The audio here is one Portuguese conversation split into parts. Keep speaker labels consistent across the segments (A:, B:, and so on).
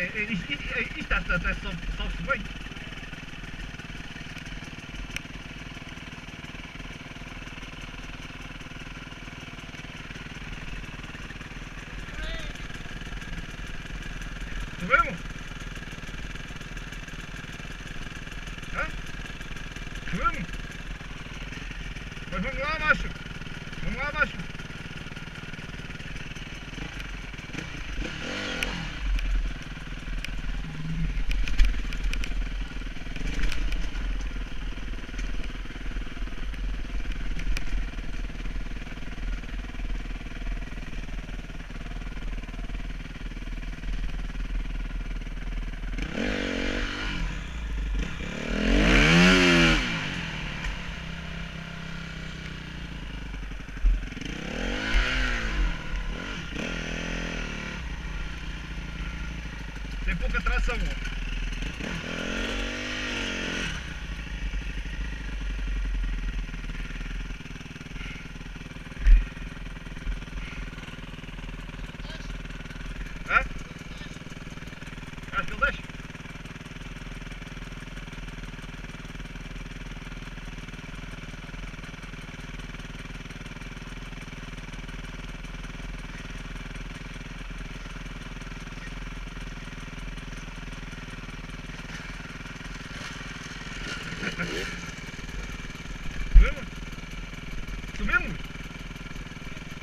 A: é, é, isto, isto, até, até sobe- sobe-se bem. Vamos lá abaixo. Vamos lá abaixo. Tem pouca tração. ó. Hã? Acho que ele deixa. Subimos?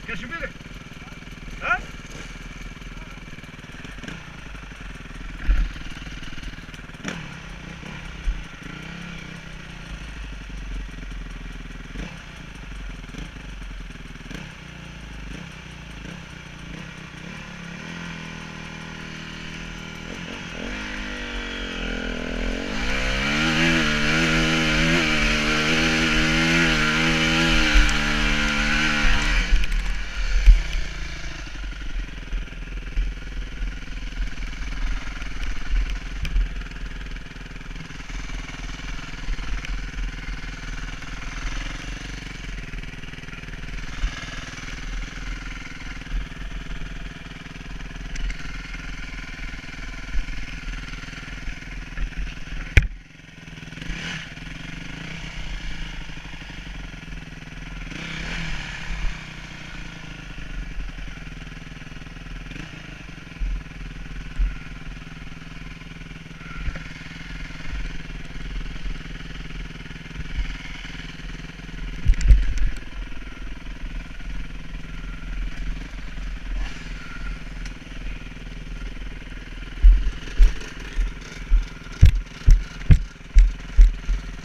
A: Quer subir? Hã?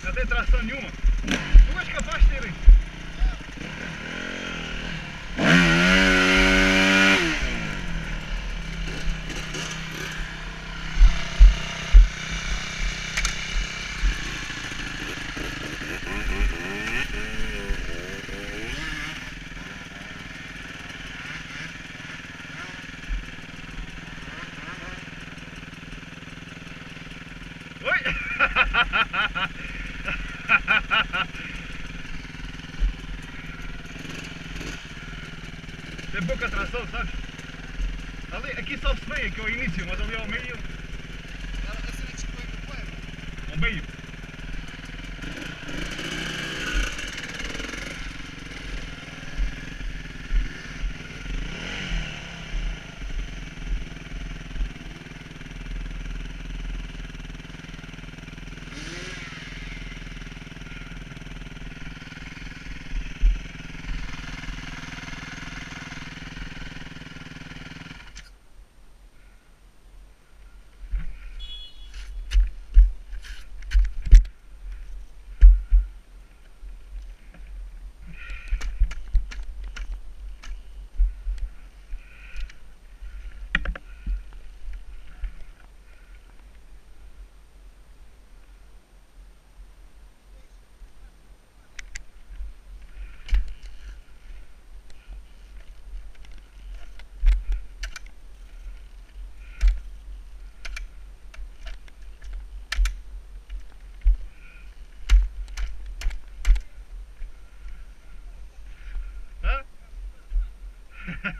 A: Não tem tração nenhuma. Tu és capaz de ter isso. Oi! Tem pouca tração, sabes? Ali, aqui sobe-se bem, aqui ao início, mas ali ao meio. Ao meio.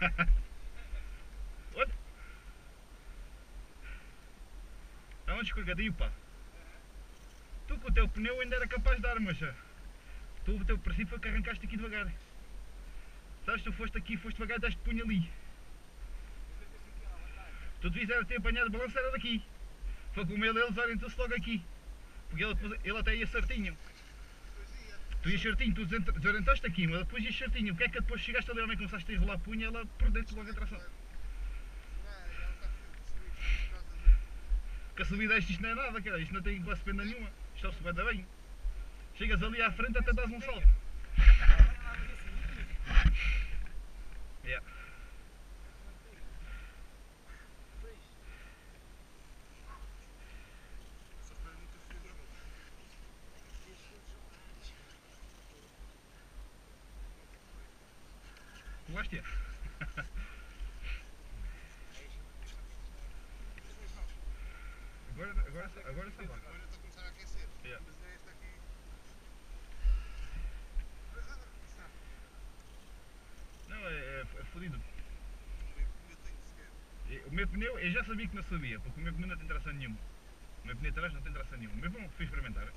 A: What? escorregadio, pá. Tu com o teu pneu ainda era capaz de dar, mas tu o teu princípio foi que arrancaste aqui devagar. Sabes, tu foste aqui, foste devagar e deste punho ali. Tu devias ter apanhado a balança era daqui. Foi como ele, eles orientou-se logo aqui. Porque ele, ele até ia certinho. Tu ias certinho, tu desorientaste aqui, mas depois ias certinho. Porque é que depois chegaste ali, onde começaste a enrolar a punha, ela perdeu-te logo a tração. Que a subida a isto, isto não é nada, cara. Isto não tem quase pena nenhuma. Isto vai dar bem. Chegas ali à frente até dás um salto. Yeah. Gosto Agora, agora, agora está bom.
B: Agora está a aquecer.
A: Yeah.
B: Mas é este aqui.
A: Não, é, é, é fodido. O meu pneu, eu já sabia que não sabia, porque o meu pneu não tem tração nenhuma. O meu pneu atrás não tem tração nenhuma. Meu pneu fui experimentar.